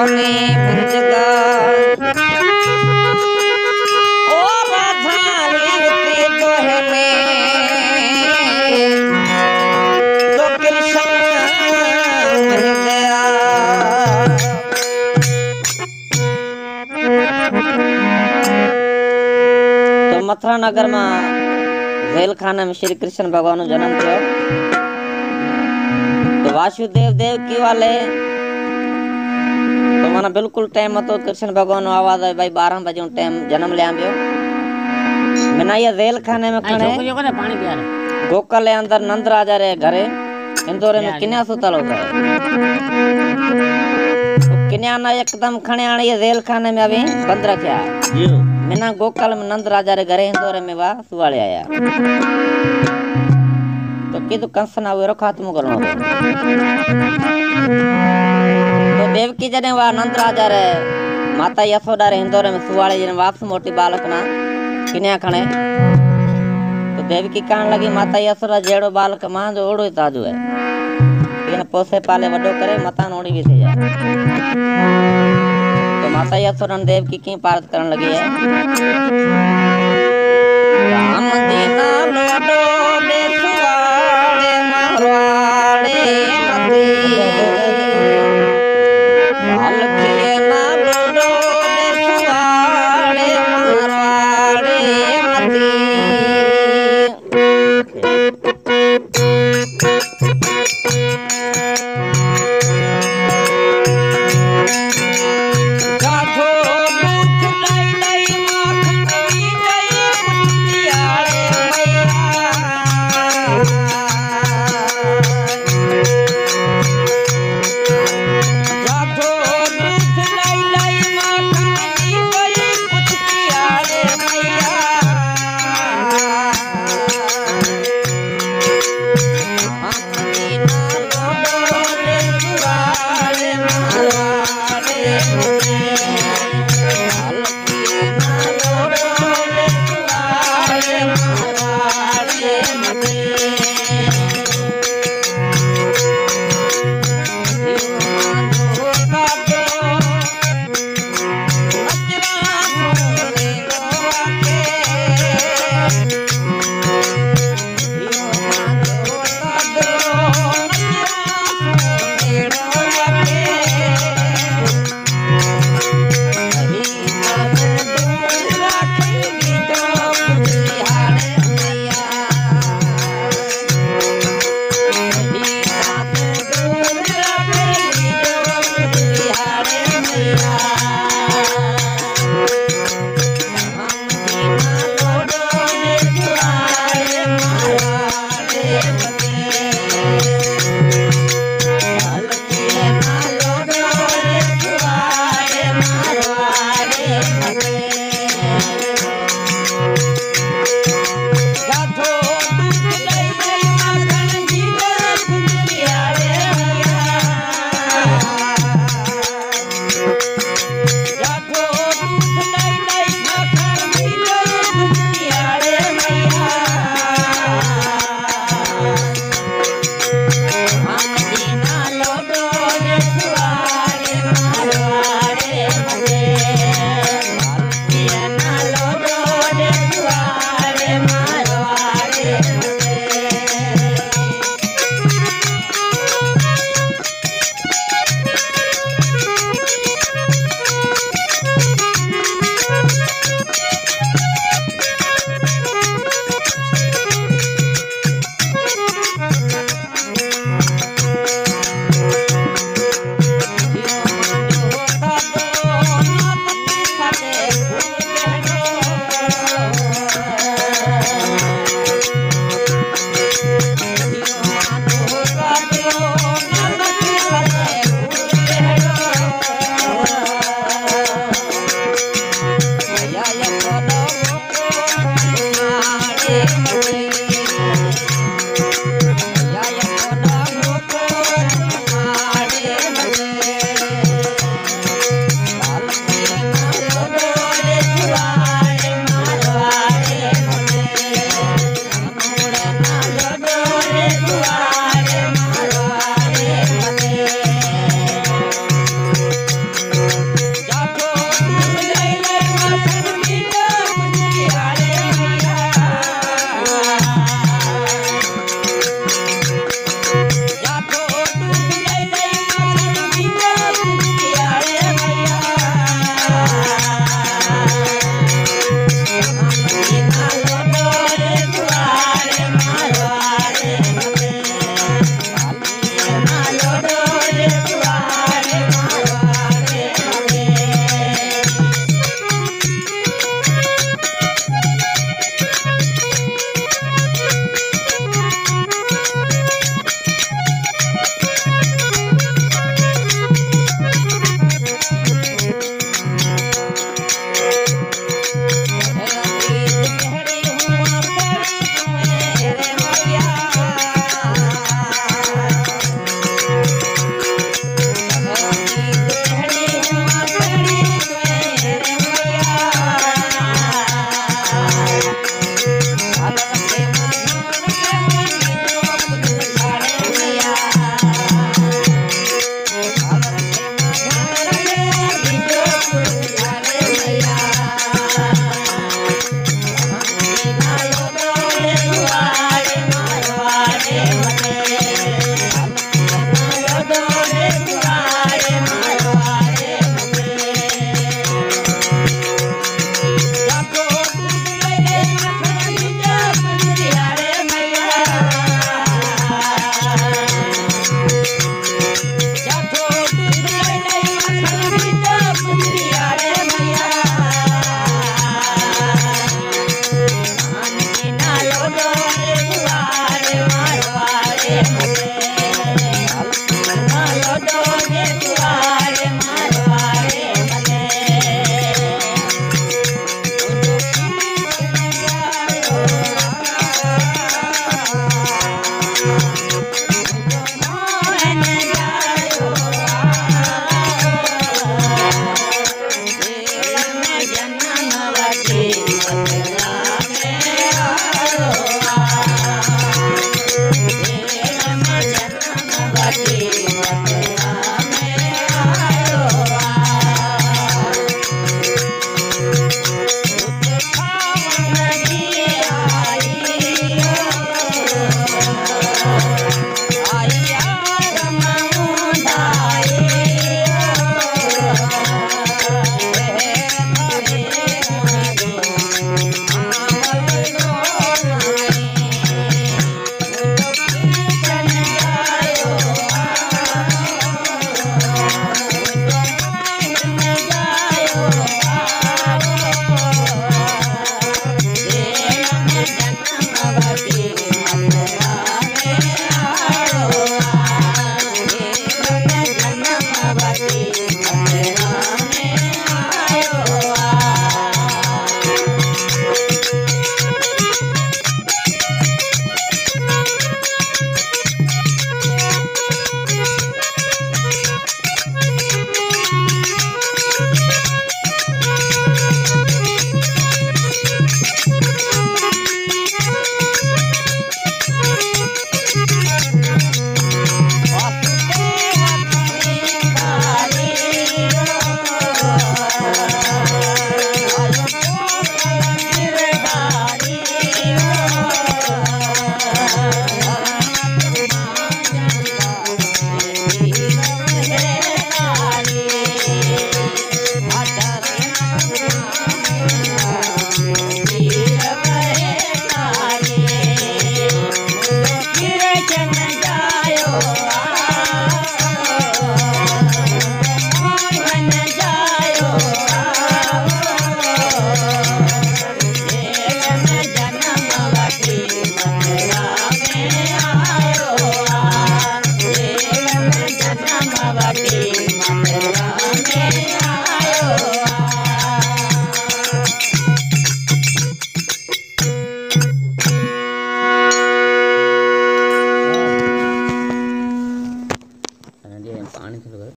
बने पुंजगा ओ राधा लिखते तो है मैं तो कृष्ण मिल गया તો મથુરા નગરમાં જેલખાનામાં શ્રી કૃષ્ણ ભગવાનનો જન્મ થયો તો વાસુદેવ દેવકી વાલે તો મને બિલકુલ ટાઈમ હતો કૃષ્ण ભગવાનનો आवाज़ આવ્યો ભાઈ 12 બજે હું ટાઈમ જન્મ લે આવ્યો. મેના યે રેલ ખાને મે કણે છોકરીઓ કોને પાણી પીયારે ગોકલ એ અંદર નંદ રાજા રે ઘરે इंदौर में किन्या सुतल होता है तो किन्या ना एकदम खने आने ये रेल खाने में अभी बंद रखा मैंने गोकल में नंद राजा रे घरे इंदौर में वाह सुवाले आया तो किदु कंसना हुए रखा तुम करो देवकी जने वा नंद राजा रे। माता यशोदा रे इंदौर में सुवाले जने वापस मोटी बालक ना किन्या खणे। तो देवकी कहने लगी माता यशोदा जेड़ो बालक माँ जो ओड़ो ताजो है। इन पोसे पाले वडो करे, मता नोड़ी भी थी जाए। तो माता यशोदा ने देवकी की पारत करने लगी है? राम दीना लोडो